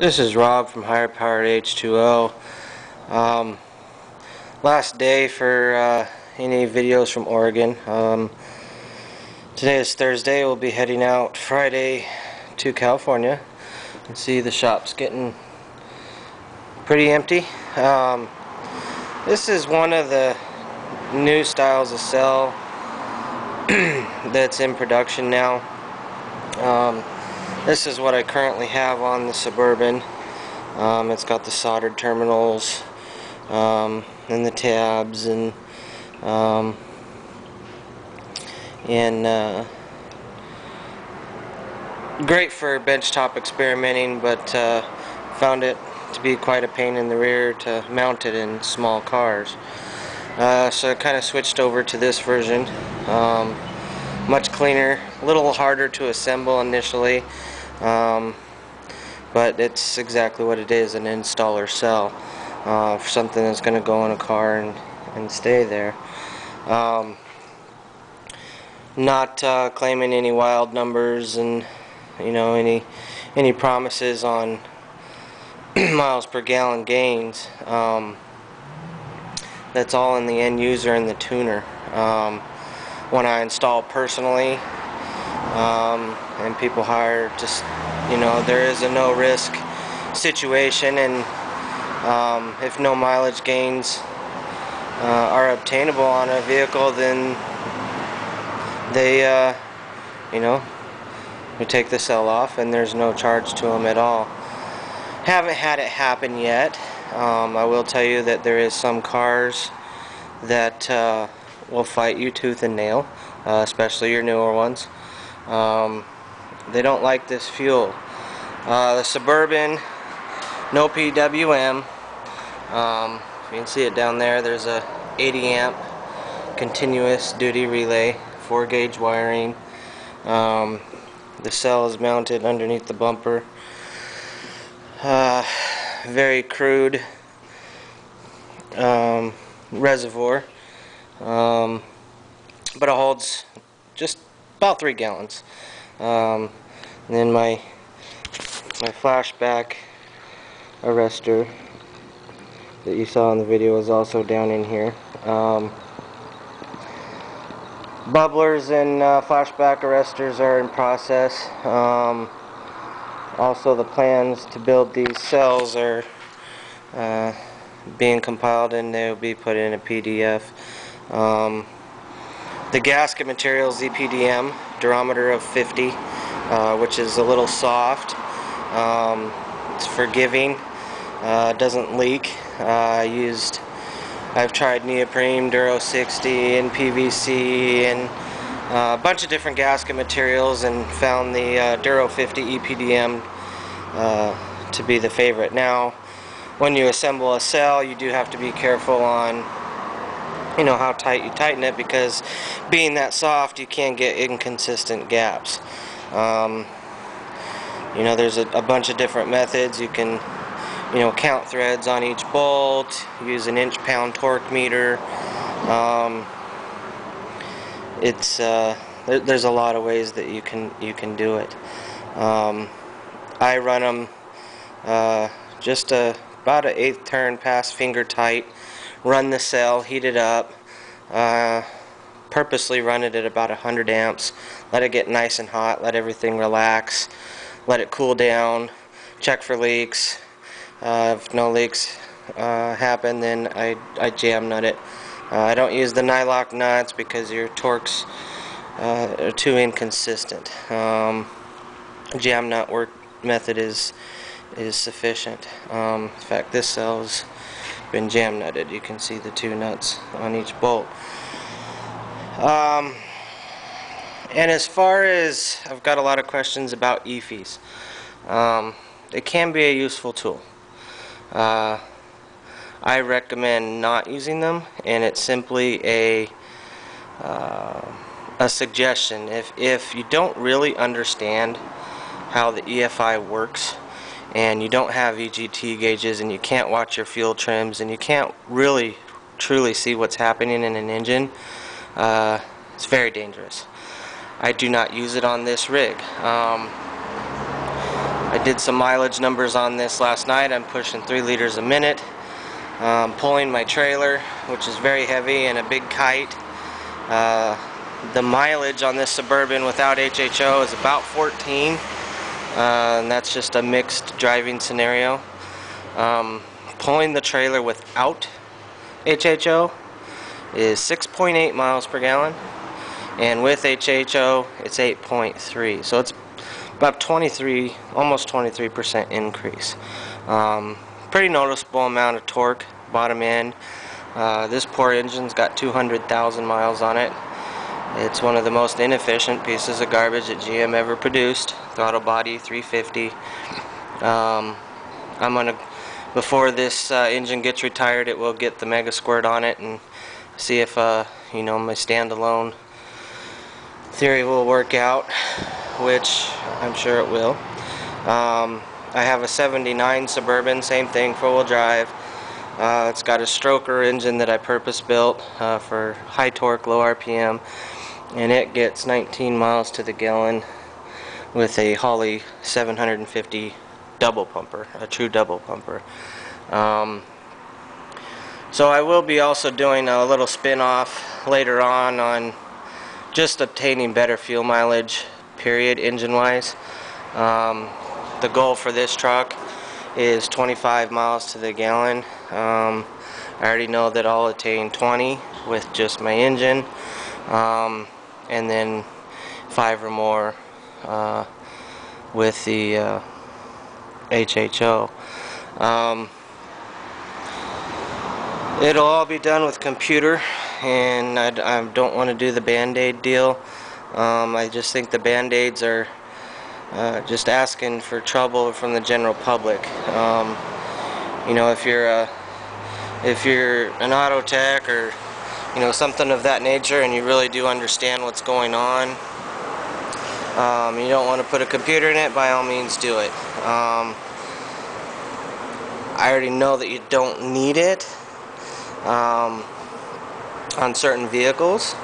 This is Rob from Higher Powered H2O. Um, last day for uh, any videos from Oregon. Um, today is Thursday. We'll be heading out Friday to California. You can see the shop's getting pretty empty. Um, this is one of the new styles of cell that's in production now. This is what I currently have on the Suburban. Um, it's got the soldered terminals um, and the tabs and um, and uh, great for benchtop experimenting but uh, found it to be quite a pain in the rear to mount it in small cars. Uh, so I kind of switched over to this version. Um, much cleaner, a little harder to assemble initially. Um, but it's exactly what it is, an installer cell uh, for something that's going to go in a car and, and stay there. Um, not uh, claiming any wild numbers and you know any any promises on miles per gallon gains. Um, that's all in the end user and the tuner. Um, when I install personally, um, and people hire just you know there is a no risk situation and um, if no mileage gains uh, are obtainable on a vehicle then they uh, you know we take the cell off and there's no charge to them at all. Haven't had it happen yet. Um, I will tell you that there is some cars that uh, will fight you tooth and nail uh, especially your newer ones um, they don't like this fuel. Uh, the Suburban, no PWM. Um, you can see it down there. There's a 80 amp continuous duty relay, 4 gauge wiring. Um, the cell is mounted underneath the bumper. Uh, very crude um, reservoir, um, but it holds just about three gallons. Um, and then my my flashback arrestor that you saw in the video is also down in here. Um, bubblers and uh, flashback arrestors are in process. Um, also the plans to build these cells are uh, being compiled and they'll be put in a PDF. Um, the gasket material is EPDM, durometer of 50, uh, which is a little soft. Um, it's forgiving, uh, doesn't leak. Uh, I used, I've tried neoprene, Duro 60, and PVC, and uh, a bunch of different gasket materials, and found the uh, Duro 50 EPDM uh, to be the favorite. Now, when you assemble a cell, you do have to be careful on you know how tight you tighten it because being that soft you can get inconsistent gaps. Um, you know there's a, a, bunch of different methods. You can you know count threads on each bolt use an inch pound torque meter. Um, it's uh, there, there's a lot of ways that you can you can do it. Um, I run them uh, just a about an eighth turn past finger tight run the cell, heat it up, uh, purposely run it at about 100 amps, let it get nice and hot, let everything relax, let it cool down, check for leaks. Uh, if no leaks uh, happen, then I, I jam nut it. Uh, I don't use the nylock nuts because your torques uh, are too inconsistent. Um, jam nut work method is is sufficient. Um, in fact, this cell's been jam nutted. You can see the two nuts on each bolt. Um, and as far as I've got a lot of questions about EFIs. Um, it can be a useful tool. Uh, I recommend not using them, and it's simply a uh, a suggestion. If if you don't really understand how the EFI works, and you don't have EGT gauges and you can't watch your fuel trims and you can't really truly see what's happening in an engine, uh, it's very dangerous. I do not use it on this rig. Um, I did some mileage numbers on this last night. I'm pushing 3 liters a minute. Um, pulling my trailer, which is very heavy, and a big kite. Uh, the mileage on this Suburban without HHO is about 14. Uh, and that's just a mixed driving scenario. Um, pulling the trailer without HHO is 6.8 miles per gallon and with HHO it's 8.3 so it's about 23 almost 23% increase. Um, pretty noticeable amount of torque bottom end. Uh, this poor engine's got 200,000 miles on it it's one of the most inefficient pieces of garbage that GM ever produced. Throttle body 350 um, I'm gonna before this uh, engine gets retired it will get the MegaSquirt on it and see if uh, you know my standalone theory will work out which I'm sure it will. Um, I have a 79 Suburban same thing four-wheel drive. Uh, it's got a stroker engine that I purpose built uh, for high torque low RPM and it gets 19 miles to the gallon with a Holley 750 double pumper, a true double pumper. Um, so I will be also doing a little spin-off later on on just obtaining better fuel mileage, period, engine-wise. Um, the goal for this truck is 25 miles to the gallon. Um, I already know that I'll attain 20 with just my engine, um, and then five or more uh, with the uh, HHO. Um, it'll all be done with computer and I, I don't want to do the band-aid deal. Um, I just think the band-aids are uh, just asking for trouble from the general public. Um, you know, if you're a, if you're an auto tech or you know something of that nature and you really do understand what's going on um, you don't want to put a computer in it, by all means do it. Um, I already know that you don't need it um, on certain vehicles.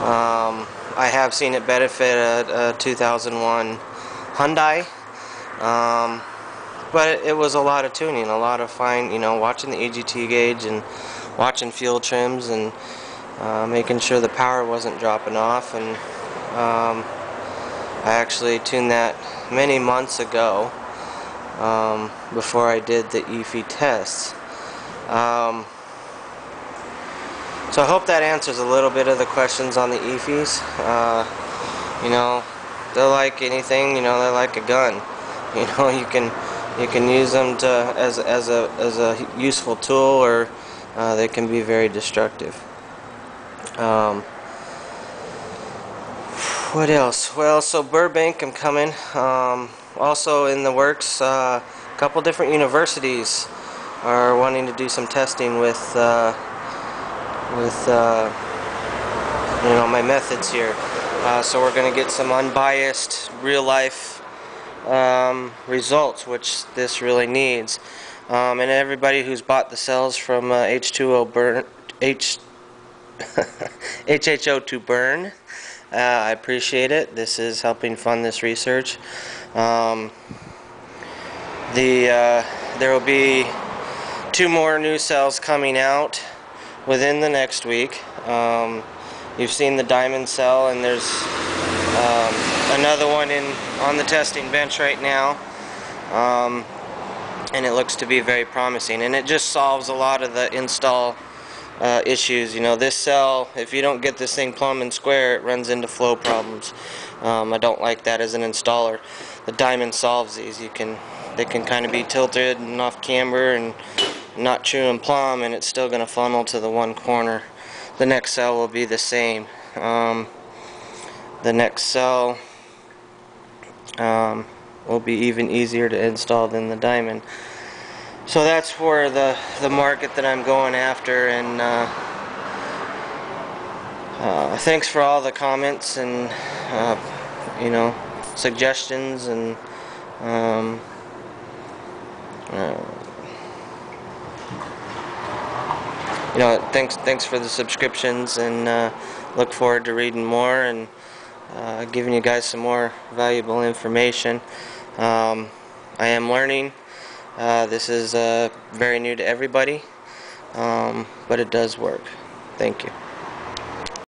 Um, I have seen it benefit a, a 2001 Hyundai. Um, but it, it, was a lot of tuning, a lot of fine, you know, watching the EGT gauge and watching fuel trims and uh, making sure the power wasn't dropping off and um, I actually tuned that many months ago um, before I did the EFI tests. Um, so I hope that answers a little bit of the questions on the EFIs. Uh, you know, they're like anything. You know, they're like a gun. You know, you can you can use them to as as a as a useful tool, or uh, they can be very destructive. Um, what else? Well, so Burbank, I'm coming. Um, also in the works, uh, a couple different universities are wanting to do some testing with uh, with uh, you know my methods here. Uh, so we're going to get some unbiased, real-life um, results, which this really needs. Um, and everybody who's bought the cells from H2O uh, burn H HHO to burn. Uh, I appreciate it. This is helping fund this research. Um, the uh, there will be two more new cells coming out within the next week. Um, you've seen the diamond cell, and there's um, another one in on the testing bench right now. And it looks to be very promising. And it just solves a lot of the install uh, issues. You know, this cell, if you don't get this thing plumb and square, it runs into flow problems. Um, I don't like that as an installer. The Diamond solves these. You can, they can kind of be tilted and off camber and not true and plumb, and it's still going to funnel to the one corner. The next cell will be the same. Um, the next cell um, will be even easier to install than the Diamond. So that's for the, the market that I'm going after and uh, uh, thanks for all the comments and uh, you know suggestions and um, uh, you know thanks thanks for the subscriptions and uh, look forward to reading more and uh, giving you guys some more valuable information um, I am learning. Uh, this is uh, very new to everybody, um, but it does work. Thank you.